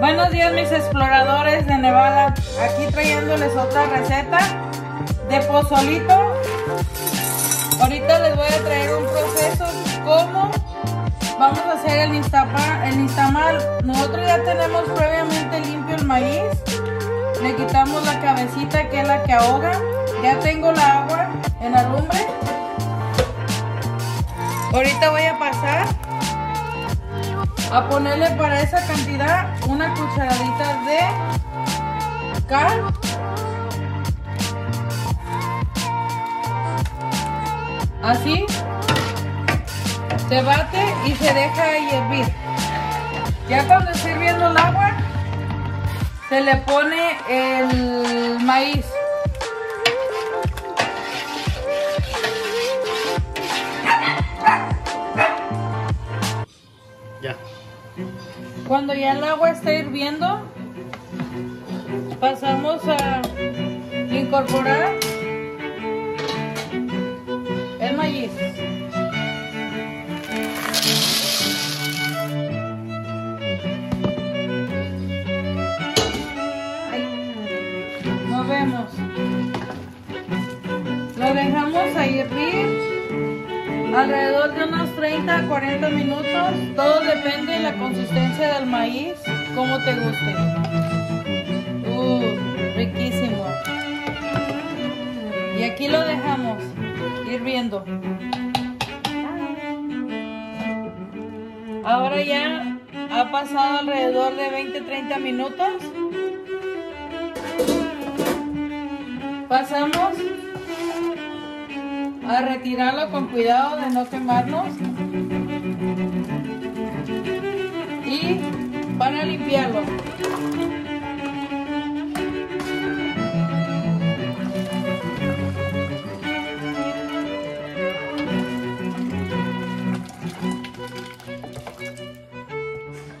Buenos días mis exploradores de Nevada, aquí trayéndoles otra receta de pozolito. Ahorita les voy a traer un proceso cómo vamos a hacer el, instapa, el instamal. Nosotros ya tenemos previamente limpio el maíz, le quitamos la cabecita que es la que ahoga. Ya tengo la agua en la lumbre. Ahorita voy a pasar a ponerle para esa cantidad una cucharadita de cal. Así. Se bate y se deja hervir. Ya cuando esté hirviendo el agua se le pone el maíz Cuando ya el agua está hirviendo, pasamos a incorporar el maíz. Alrededor de unos 30 a 40 minutos. Todo depende de la consistencia del maíz, como te guste. Uh, riquísimo. Y aquí lo dejamos hirviendo. Ahora ya ha pasado alrededor de 20-30 minutos. Pasamos a retirarlo con cuidado de no quemarnos y para limpiarlo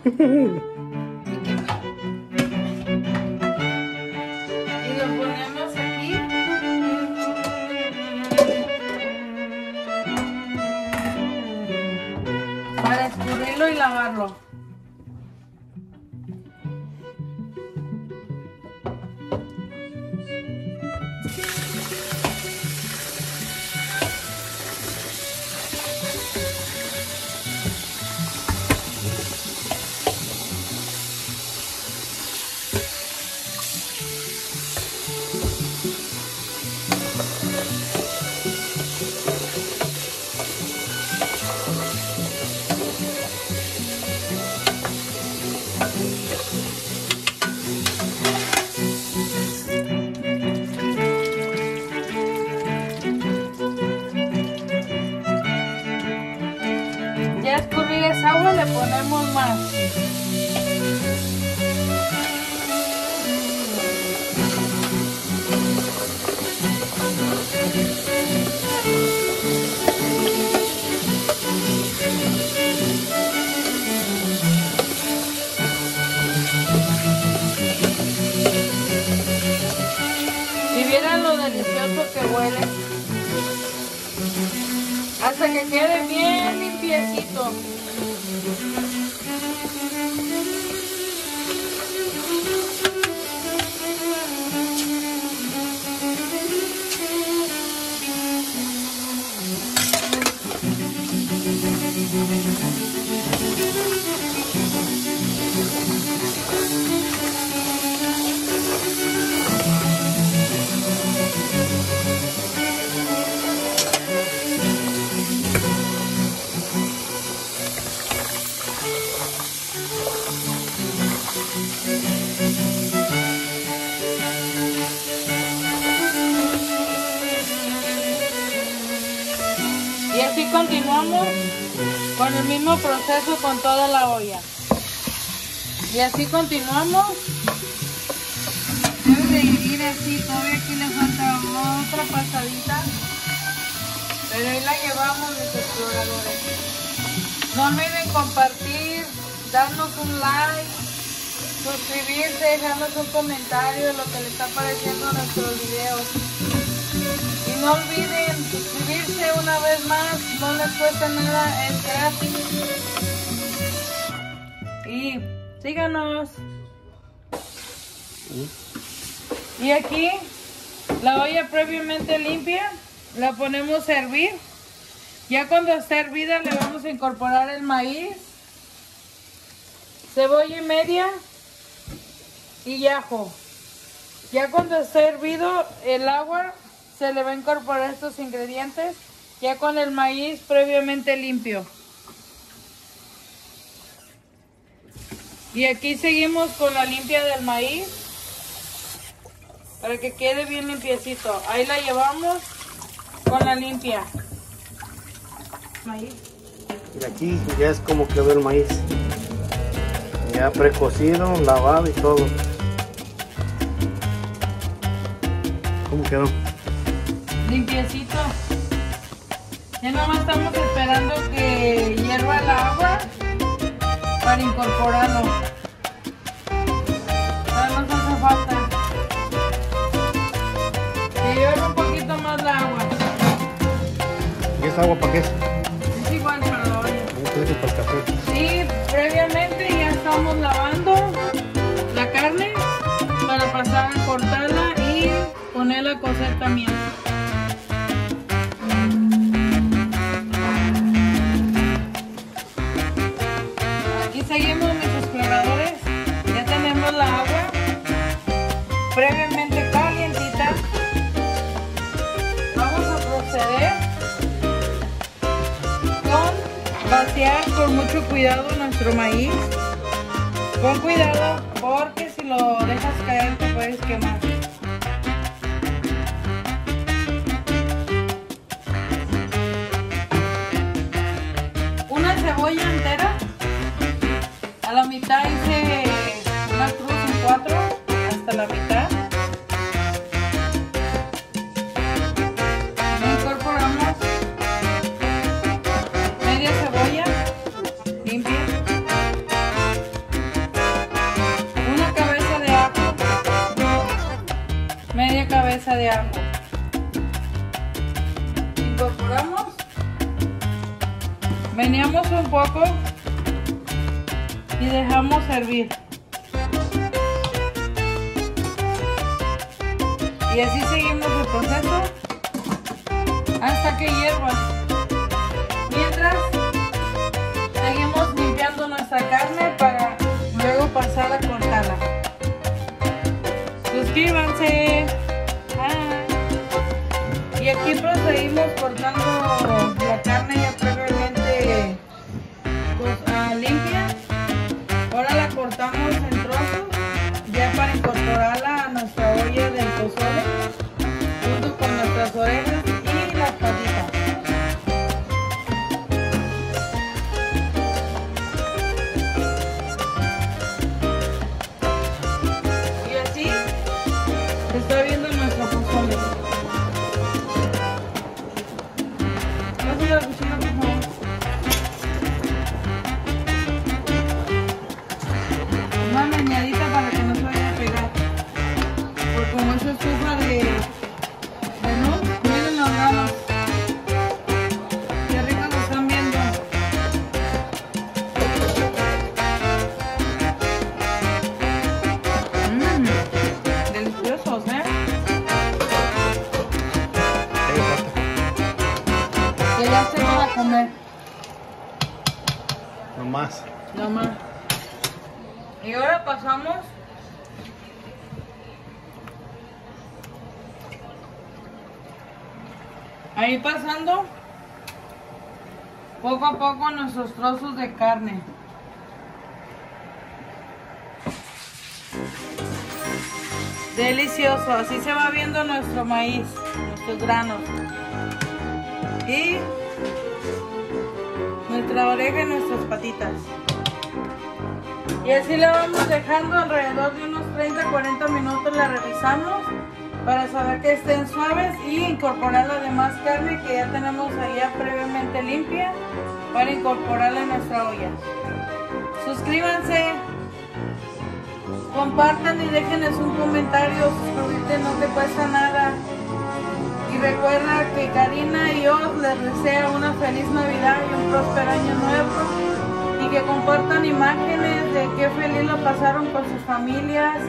y lavarlo. Ponemos más. Si vieran lo delicioso que huele. Hasta que quede bien limpiecito. Y así continuamos con el mismo proceso con toda la olla. Y así continuamos. Debe de ir así, todavía aquí le falta otra pasadita. Pero ahí la llevamos mis exploradores. No olviden compartir, darnos un like, suscribirse, dejarnos un comentario de lo que les está pareciendo a nuestros videos. Y no olviden vez más, no les cuesta nada, es gratis. Y síganos. Y aquí la olla previamente limpia, la ponemos a hervir. Ya cuando esté hervida le vamos a incorporar el maíz, cebolla y media y ajo. Ya cuando esté hervido el agua se le va a incorporar estos ingredientes ya con el maíz previamente limpio. Y aquí seguimos con la limpia del maíz para que quede bien limpiecito. Ahí la llevamos con la limpia. Maíz. Y aquí ya es como quedó el maíz. Ya precocido, lavado y todo. ¿Cómo quedó? Limpiecito. Ya nomás estamos esperando que hierva el agua para incorporarlo. Ya nos hace falta. Que hierva un poquito más la agua. ¿Y esta agua para qué es? Es igual para la olla. Para el café. Sí, previamente ya estamos lavando la carne para pasar a cortarla y ponerla a cocer también. Vaciar con mucho cuidado nuestro maíz. Con cuidado porque si lo dejas caer te puedes quemar. Una cebolla entera. A la mitad hice una cruz en cuatro hasta la mitad. De ajo. Incorporamos, meneamos un poco y dejamos hervir. Y así seguimos el proceso hasta que hierva. Mientras seguimos limpiando nuestra carne para luego pasar a cortarla. Suscríbanse. Aquí procedimos cortando ahí pasando poco a poco nuestros trozos de carne. Delicioso, así se va viendo nuestro maíz, nuestros granos. Y nuestra oreja y nuestras patitas. Y así la vamos dejando alrededor de unos 30-40 minutos, la revisamos para saber que estén suaves y incorporar la demás carne que ya tenemos allá previamente limpia para incorporarla en nuestra olla. Suscríbanse, compartan y déjenles un comentario, suscribirte no te cuesta nada. Y recuerda que Karina y yo les deseo una feliz Navidad y un próspero año nuevo y que compartan imágenes de qué feliz lo pasaron con sus familias.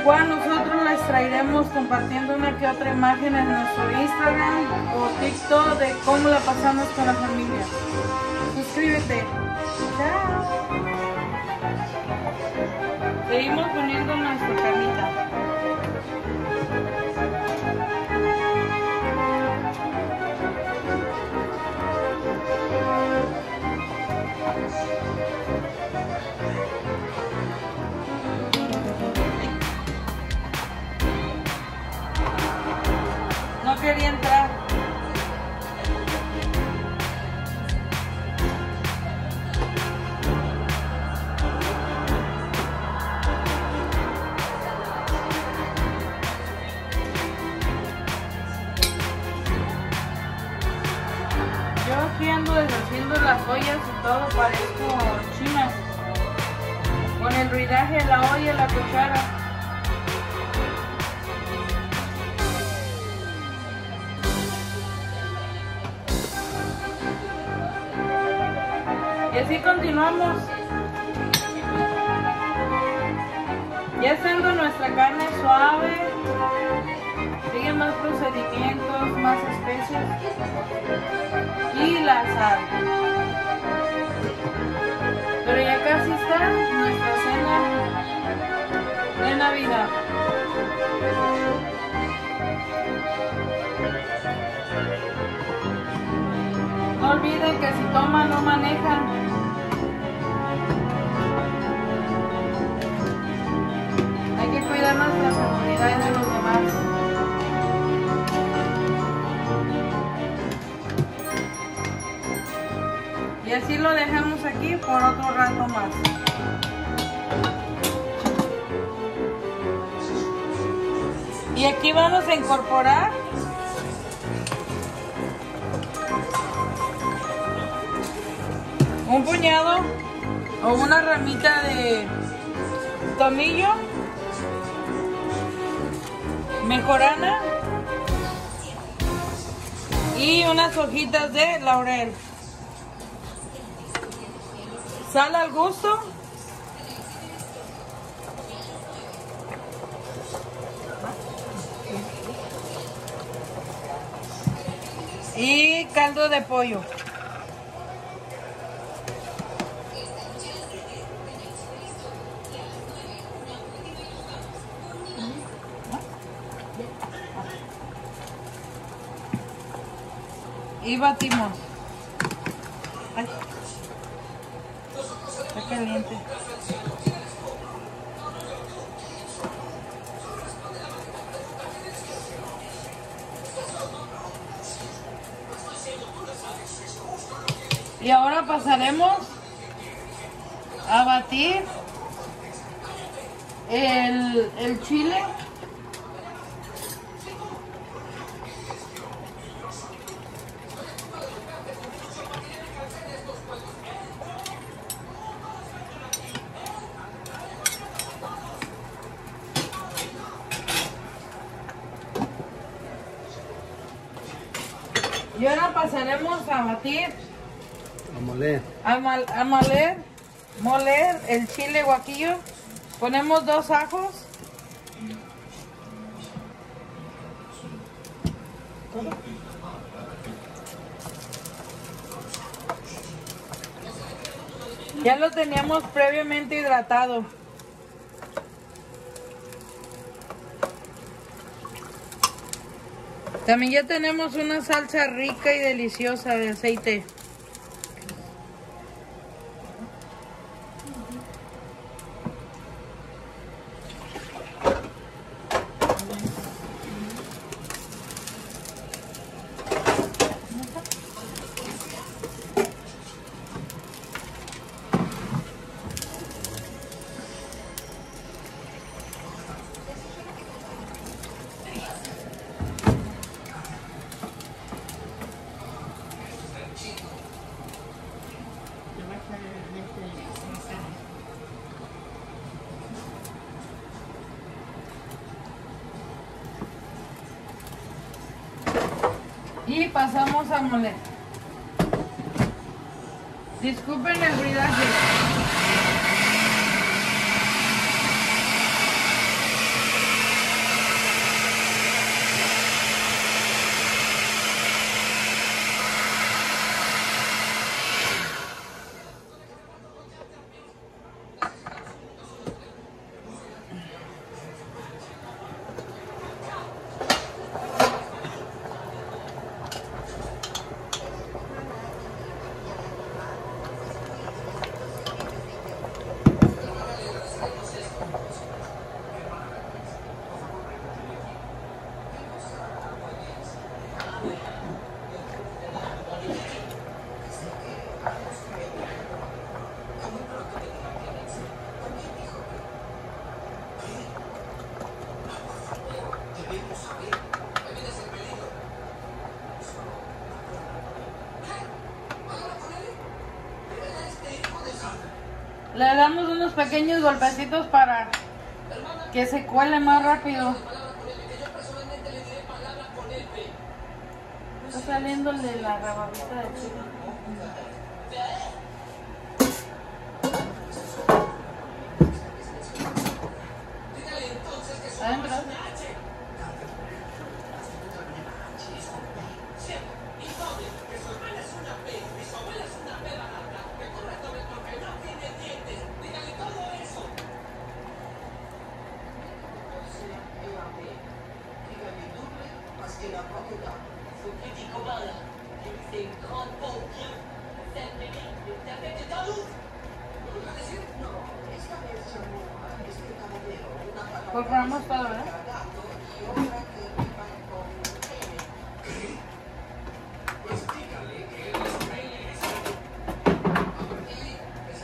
Igual nosotros les traeremos compartiendo una que otra imagen en nuestro Instagram o TikTok de cómo la pasamos con la familia. Suscríbete. Chao. Seguimos poniendo nuestra carnita. Deshaciendo las ollas y todo, parezco china. Con el ruidaje de la olla y la cuchara. Y así continuamos. Ya estando nuestra carne suave, más procedimientos, más especias y la sal. Pero ya casi está nuestra cena de Navidad. No olviden que si toman no manejan. Hay que cuidar nuestra seguridad y de los demás. Así lo dejamos aquí por otro rato más. Y aquí vamos a incorporar un puñado o una ramita de tomillo, mejorana y unas hojitas de laurel. Sal al gusto. Y caldo de pollo. Y batimos. Ay. Está Y ahora pasaremos a batir el, el chile. Y ahora pasaremos a batir, A moler. a, mal- a moler, moler el chile guaquillo. Ponemos dos ajos. Ya lo teníamos previamente hidratado. También ya tenemos una salsa rica y deliciosa de aceite. Y pasamos a moler. Disculpen el ruidaje. Damos unos pequeños golpecitos para que se cuele más rápido. Está saliéndole la rababita de chile. Adentro. Compramos todo, ¿verdad?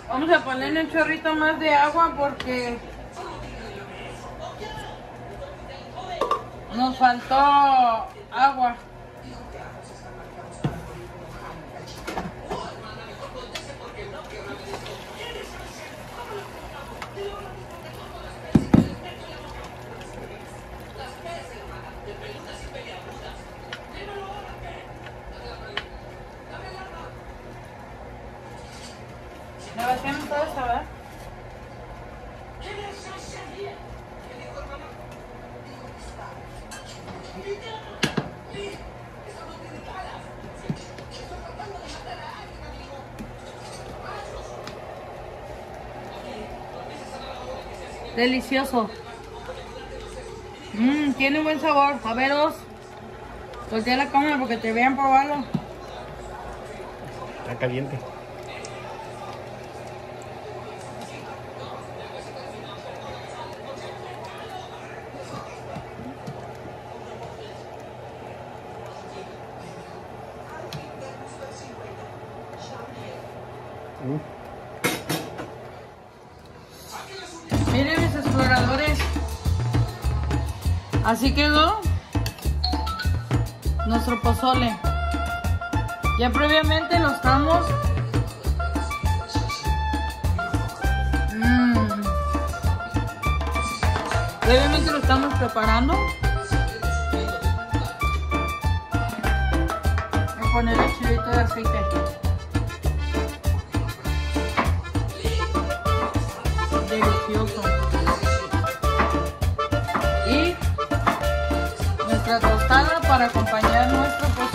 Vamos a ponerle un chorrito más de agua porque nos faltó agua. Delicioso. Mmm, tiene buen sabor. A ver, dos. Voltea la cámara porque te vean probarlo. Está caliente. Así quedó nuestro pozole. Ya previamente lo estamos. Mm. Previamente lo estamos preparando. Voy a poner el chilito de aceite. delicioso. Nuestra tostada para acompañar nuestro